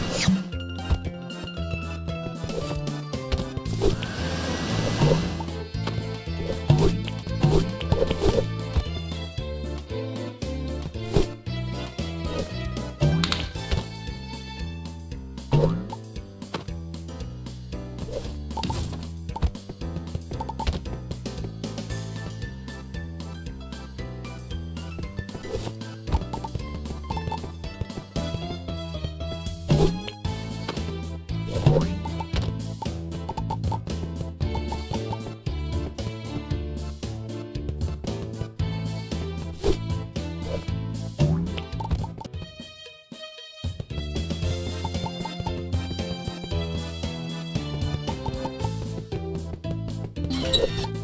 you you